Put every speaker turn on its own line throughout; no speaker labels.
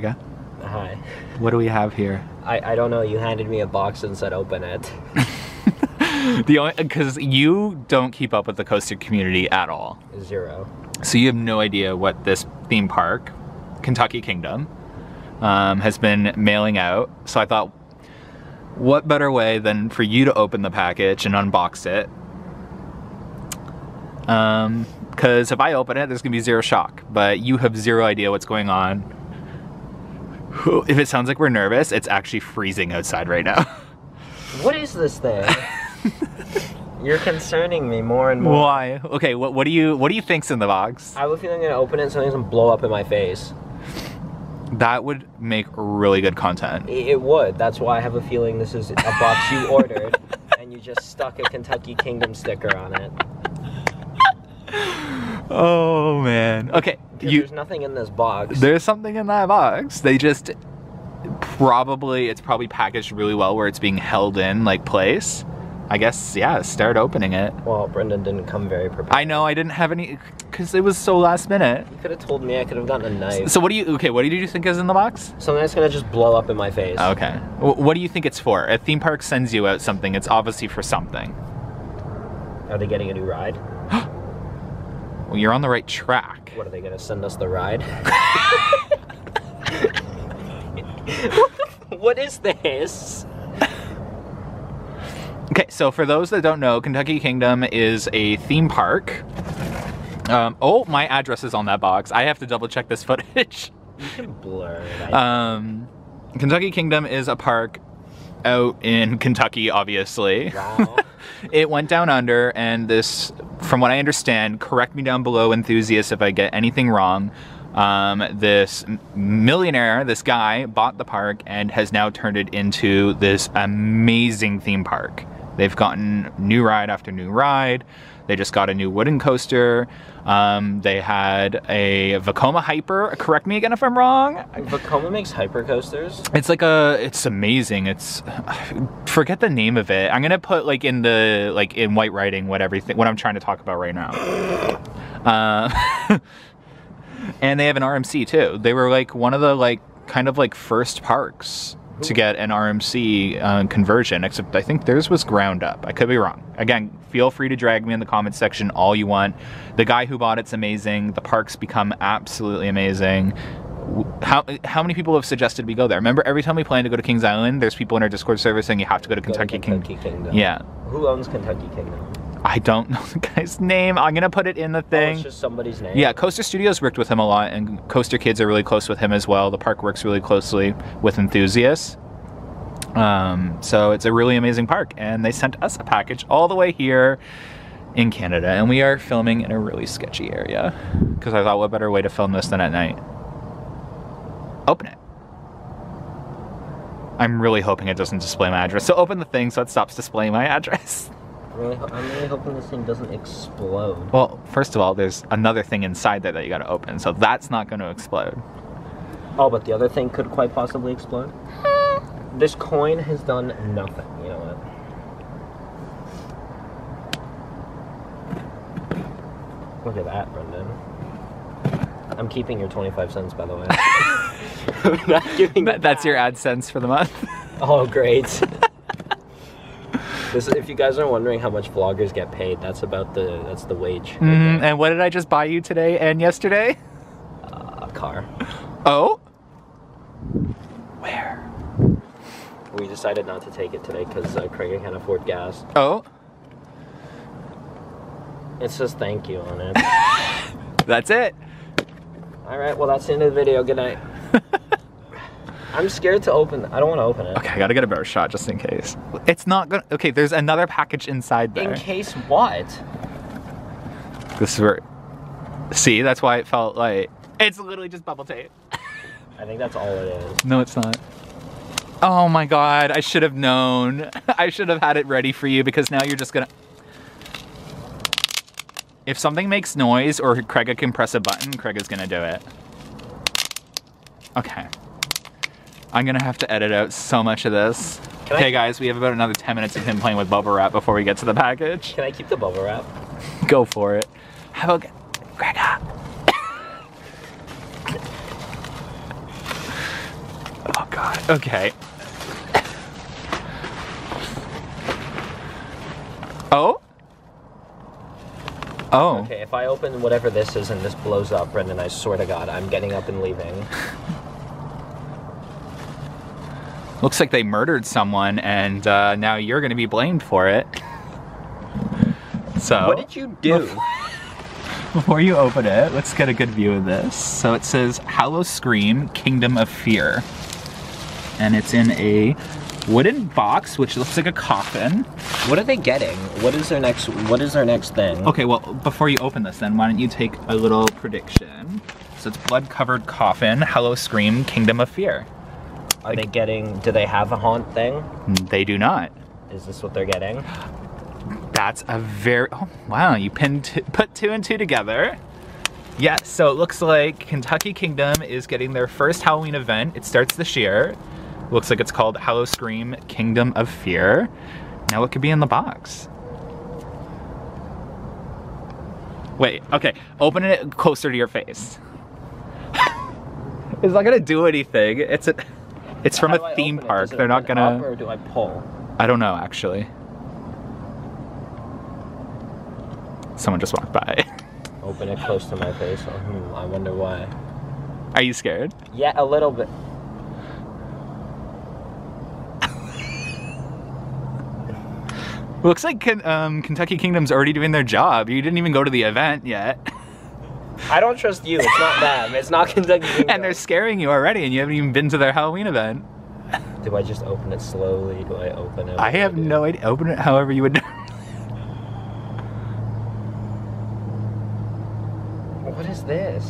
Craig,
Hi.
what do we have here?
I, I don't know. You handed me a box and said open it.
The only because you don't keep up with the coaster community at all,
Zero.
so you have no idea what this theme park, Kentucky Kingdom, um, has been mailing out. So I thought, what better way than for you to open the package and unbox it? Um, because if I open it, there's gonna be zero shock, but you have zero idea what's going on. If it sounds like we're nervous, it's actually freezing outside right now.
What is this thing? You're concerning me more and more.
Why? Okay, what, what do you what do you think's in the box?
I have a feeling I'm gonna open it and something's gonna blow up in my face.
That would make really good content.
I- It would. That's why I have a feeling this is a box you ordered and you just stuck a Kentucky Kingdom sticker on it.
Oh man. Okay. you
there's nothing in this box.
there's something in that box. They just probably it's probably packaged really well where it's being held in like place. I guess yeah, start opening it.
well, Brendan didn't come very prepared.
I know I didn't have any cuz it was so last minute.
You could have told me I could have gotten a knife.
So what do you okay, what do you think is in the box?
Something that's gonna just blow up in my face.
Okay. What do you think it's for? A theme park sends you out something, it's obviously for something.
Are they getting a new ride?
Well, you're on the right track.
What are they gonna send us the ride? what is this?
Okay, so for those that don't know, Kentucky Kingdom is a theme park. Um, oh, my address is on that box. I have to double check this footage.
You can blur it.
Um, Kentucky Kingdom is a park out in Kentucky, obviously.
wow.
It went down under, and this, from what I understand, correct me down below, enthusiasts, if I get anything wrong. Um, this millionaire, this guy, bought the park and has now turned it into this amazing theme park. They've gotten new ride after new ride. They just got a new wooden coaster. Um, they had a Vekoma Hyper. Correct me again if I'm wrong.
Vekoma makes hypercoasters.
It's like a, it's amazing. It's, forget the name of it. I'm gonna put like in the, like in white writing what everything, what I'm trying to talk about right now. Uh, and they have an RMC too. They were like one of the like kind of like first parks to get an RMC uh, conversion. Except I think theirs was ground up. I could be wrong. Again, feel free to drag me in the comments section all you want. The guy who bought it's amazing. The parks become absolutely amazing. How how many people have suggested we go there? Remember, every time we plan to go to Kings Island, there's people in our Discord server saying you have to go to
Go to
Kentucky, King-
Kentucky Kingdom.
Yeah,
Who owns Kentucky Kingdom?
I don't know the guy's name. I'm gonna put it in the
Oh,
thing.
it's just somebody's name.
Yeah, Coaster Studios worked with him a lot, and Coaster Kids are really close with him as well. The park works really closely with enthusiasts. Um, so it's a really amazing park, and they sent us a package all the way here in Canada, and we are filming in a really sketchy area because I thought, what better way to film this than at night? Open it. I'm really hoping it doesn't display my address. So open the thing so it stops displaying my address.
Really, I'm really hoping this thing doesn't explode.
Well, first of all, there's another thing inside there that you gotta open, so that's not gonna explode.
Oh, but the other thing could quite possibly explode. Hmm. This coin has done nothing. You know what? Look at that, Brendan. I'm keeping your 25 cents, by the way. I'm not giving
That, that's your
back.
AdSense for the month.
Oh, great. this, if you guys are wondering how much vloggers get paid, that's about the that's the wage. right
Mhm. And what did I just buy you today and yesterday?
a car.
Oh? Where?
We decided not to take it today because uh, Craig can't afford gas.
Oh?
It says thank you on it.
That's it.
All right, well that's the end of the video. Good night. I'm scared to open. I don't want to open it.
Okay, I gotta get a better shot just in case. It's not gonna. Okay, there's another package inside there.
In case what?
this is where. See, that's why it felt like. It's literally just bubble tape.
I think that's all it is.
No, it's not. Oh my god, I should have known. I should have had it ready for you because now you're just gonna. If something makes noise or Craig can press a button, Craig is gonna do it. Okay. I'm gonna have to edit out so much of this.
Can I-
okay, guys, we have about another 10 minutes of him playing with bubble wrap before we get to the package.
Can I keep the bubble wrap?
Go for it. How about Greg? Oh, god. Okay. Oh? Oh.
Okay, if I open whatever this is and this blows up, Brendan, I swear to God, I'm getting up and leaving.
Looks like they murdered someone, and uh, now you're going to be blamed for it. So.
What did you do?
Before you open it, let's get a good view of this. So it says Howl-O-Scream Kingdom of Fear. And it's in a wooden box, which looks like a coffin.
What are they getting? What is their next? What is their next thing?
Okay, well, before you open this, then why don't you take a little prediction? So it's blood-covered coffin, Howl-O-Scream Kingdom of Fear.
Are they getting? Do they have a haunt thing?
They do not.
Is this what they're getting?
That's a very, oh, wow, you pinned, put two and two together. Yeah, so it looks like Kentucky Kingdom is getting their first Halloween event. It starts this year. Looks like it's called Howl-O-Scream Kingdom of Fear. Now what could be in the box? Wait, okay, open it closer to your face. it's not gonna do anything. It's a, it's from a theme park. They're not gonna,
or do I pull?
I don't know actually. Someone just walked by.
Open it close to my face. Oh, hmm, I wonder why.
Are you scared?
Yeah, a little bit.
Looks like um, Kentucky Kingdom's already doing their job. You didn't even go to the event yet.
I don't trust you. It's not them. It's not Kentucky
and they're scaring you already, and you haven't even been to their Halloween event.
Do I just open it slowly? Do I open it?
I have
do?
no idea. Open it however you would.
What is this?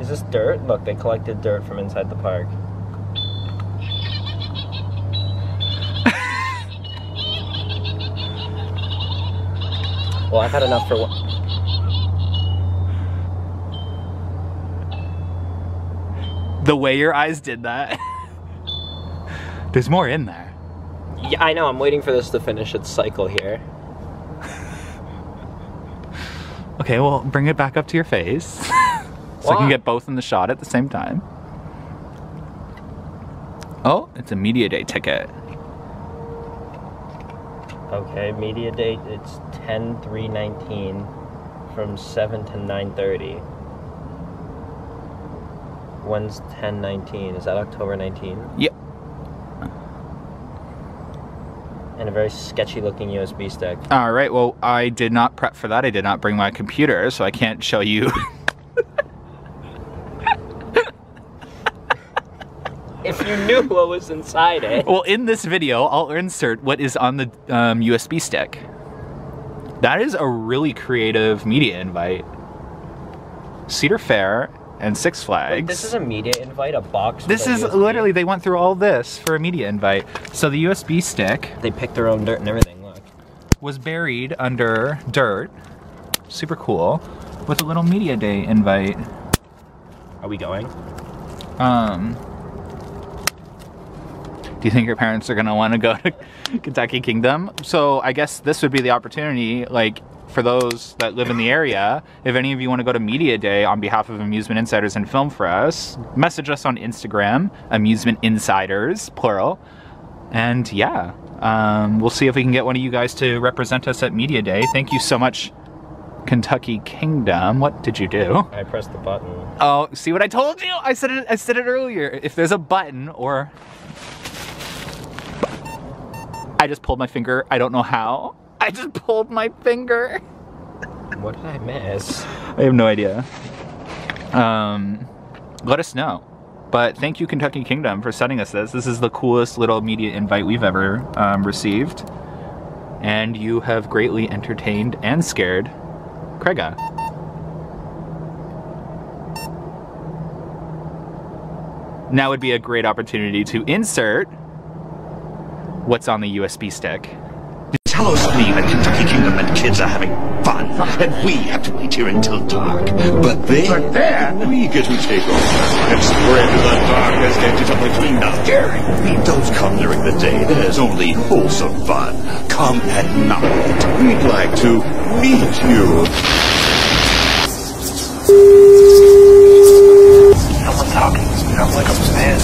Is this dirt? Look, they collected dirt from inside the park. well, I've had enough for one.
The way your eyes did that. There's more in there.
Yeah, I know. I'm waiting for this to finish its cycle here.
Okay, well, bring it back up to your face. so I can get both in the shot at the same time. Oh, it's a media day ticket.
Okay, media date. It's 10 3 19 from 7 to 9 30. When's 10 19? Is that October 19?
Yep.
And a very sketchy looking USB stick.
All right. Well, I did not prep for that. I did not bring my computer, so I can't show you.
If you knew what was inside it.
well, in this video, I'll insert what is on the um, USB stick. That is a really creative media invite. Cedar Fair and Six Flags.
Wait, this is a media invite, a box.
This is literally they went through all this for a media invite. So the USB stick
They picked their own dirt and everything. Look.
was buried under dirt. Super cool. With a little media day invite.
Are we going?
Um Do you think your parents are gonna want to go to Kentucky Kingdom? So I guess this would be the opportunity, like for those that live in the area, if any of you want to go to Media Day on behalf of Amusement Insiders and Film for Us, message us on Instagram, Amusement Insiders, plural. And yeah, um, we'll see if we can get one of you guys to represent us at Media Day. Thank you so much, Kentucky Kingdom. What did you do?
I pressed the button.
Oh, see what I told you? I said it. I said it earlier. If there's a button or I just pulled my finger. I don't know how. I just pulled my finger.
What did I miss?
I have no idea. Um, let us know. But thank you, Kentucky Kingdom, for sending us this. This is the coolest little media invite we've ever um, received. And you have greatly entertained and scared Craiga. Now would be a great opportunity to insert what's on the USB stick.
It's Howl-O-Scream Kentucky Kingdom and kids are having fun. And we have to wait here until dark. But then, but then we get to take over and spread the darkest edges between us. Gary, don't come during the day. There's only wholesome fun. Come at night. We'd like to meet you.
Someone talking. Sounds like I'm like upstairs.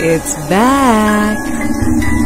It's back.